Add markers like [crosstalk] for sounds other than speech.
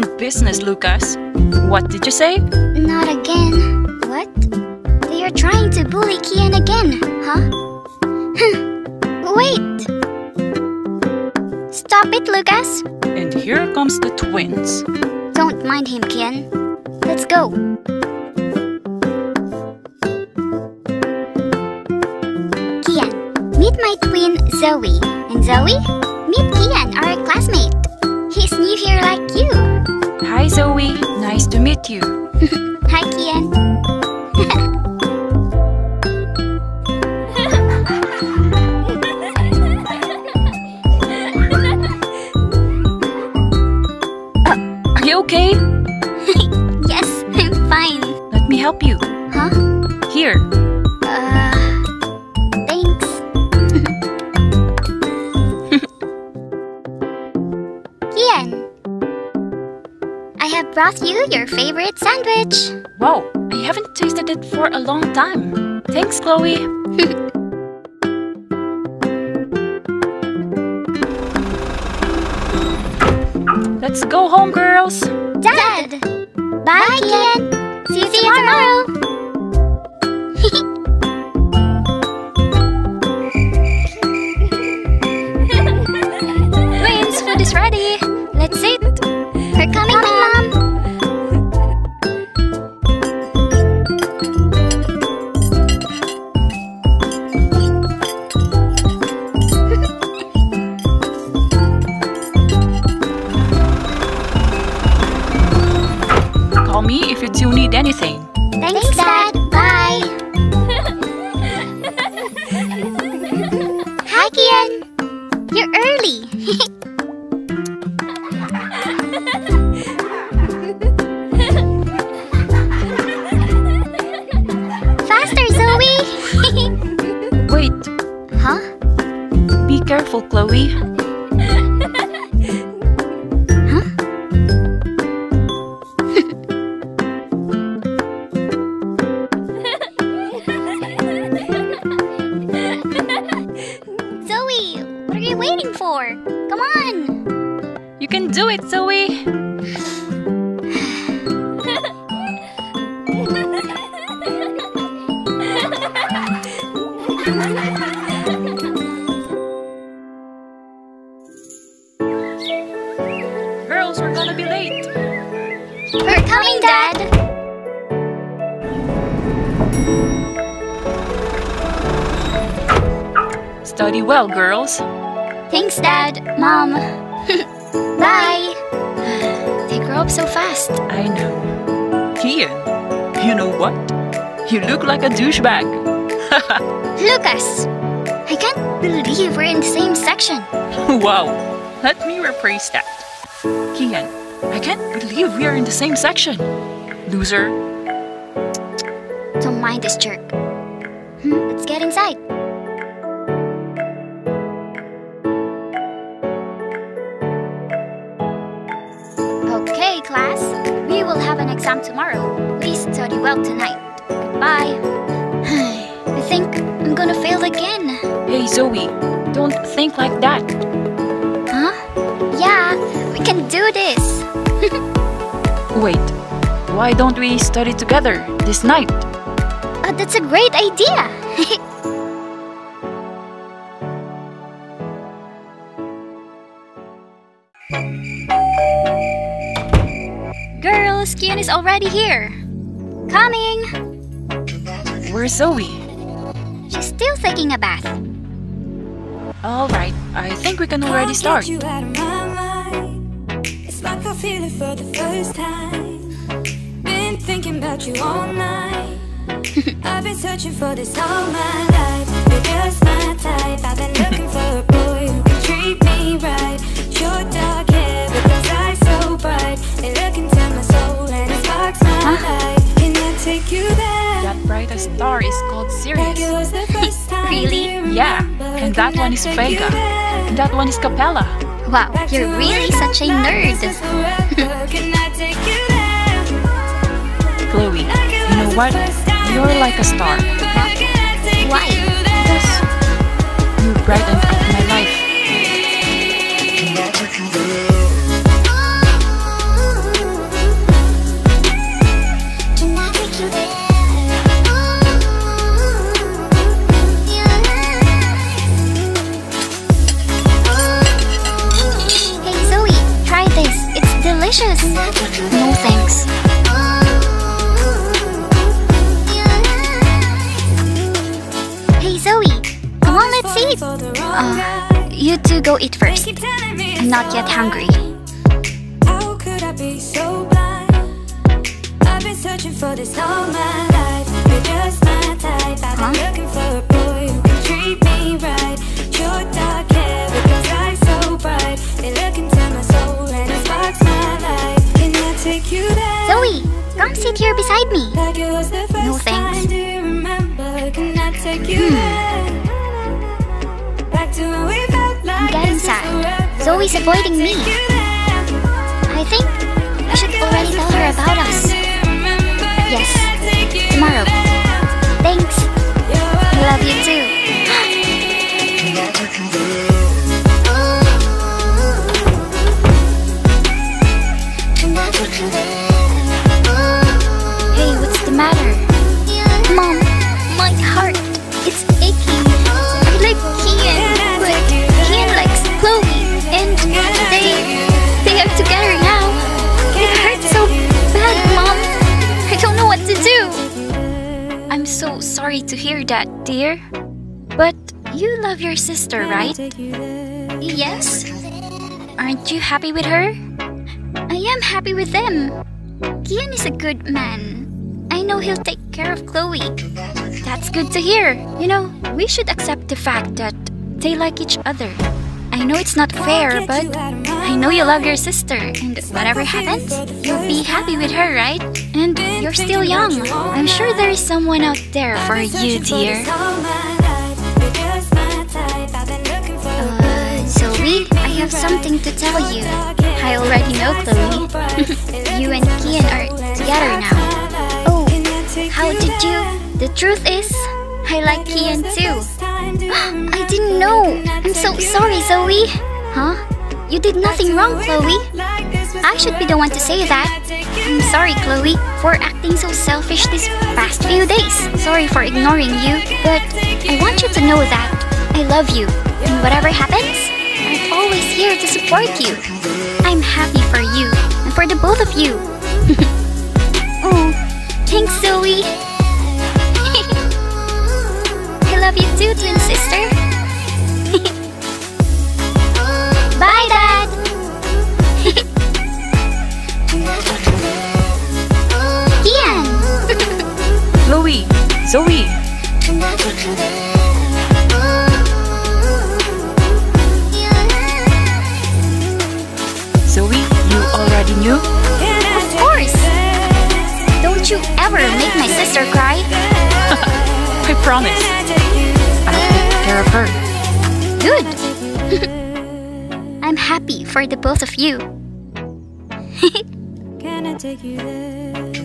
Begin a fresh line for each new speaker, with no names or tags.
own business, Lucas. What did you say?
Not again. What? They are trying to bully Kian again, huh? Wait! Stop it, Lucas!
And here comes the twins.
Don't mind him, Kian. Let's go. Kian, meet my twin Zoe. And Zoe, meet Kian, our classmate. He's new here like you.
Hi, Zoe. Nice to meet you. [laughs]
Hi, Kian.
Are you okay? [laughs]
yes, I'm fine.
Let me help you.
Huh?
Here.
Brought you your favorite sandwich.
Wow, I haven't tasted it for a long time. Thanks, Chloe. [laughs] Let's go home, girls.
Dad! Bye, Kian. See you tomorrow. Twins,
you need anything. It, Zoe. Girls, we're gonna be late.
We're coming, Dad.
Study well, girls.
Thanks, Dad. Mom. [laughs] Bye. They grow up so fast.
I know. Kian, you know what? You look like a douchebag. [laughs]
Lucas, I can't believe we're in the same section. [laughs]
wow. Let me rephrase that. Kian, I can't believe we are in the same section. Loser.
Don't mind this jerk. Hmm, let's get inside. Class. We will have an exam tomorrow. Please study well tonight. Goodbye. [sighs] I think I'm gonna fail again.
Hey, Zoe, don't think like that.
Huh? Yeah, we can do this. [laughs]
Wait, why don't we study together this night?
Oh, that's a great idea. [laughs] Girls, Kian is already here. Coming.
Where's Zoe?
She's still taking a bath.
Alright, I think we can already start.
You out of my mind. It's like I feel it for the first time. Been thinking about you all night. [laughs] I've been searching for this all my life. You're just my type. I've been looking for a boy who can treat me right.
One is
take
Vega.
you there?
And that one is Capella.
Wow, you're really such a nerd. [laughs]
Chloe, you know what? You're like a star.
Why?
Because you brighten up
go eat first. I'm not yet hungry.
How could I be so blind? I've been searching for this all my life. You're just my type. I've been
Huh?
looking for a boy who can treat me right. Your dark hair with those eyes so bright. They look into my soul and it sparks my life. Can I take you there?
Zoe, come sit here beside me.
Like it was the first
No, thanks.
time. I
avoiding me. I think I should already tell her about us. Yes, tomorrow. Hear that, dear. But you love your sister, right? Yes. Aren't you happy with her? I am happy with them. Kian is a good man. I know he'll take care of Chloe. That's good to hear. You know, we should accept the fact that they like each other. I know it's not fair, but I know you love your sister, and whatever happens, you'll be happy with her, right? And you're still young. I'm sure there is someone out there for you, dear. Uh, Zoe, I have something to tell you. I already know, Chloe. [laughs] you and Kian are together now. Oh, how did you? The truth is, I like Kian too. [gasps] I didn't know. I'm so sorry, Zoe. Huh? You did nothing wrong, Chloe. I should be the one to say that. I'm sorry, Chloe, for acting so selfish these past few days. Sorry for ignoring you, but I want you to know that I love you. And whatever happens, I'm always here to support you. I'm happy for you and for the both of you. [laughs] oh, thanks, Zoe. Love you too, twin sister. [laughs] Bye, Dad. [laughs] Kian.
Chloe, Zoe, Zoe, you already knew?
Of course. Don't you ever make my sister cry. [laughs]
I promise. I'll take care of her.
Good. [laughs] I'm happy for the both of you. [laughs]
Can I take you there?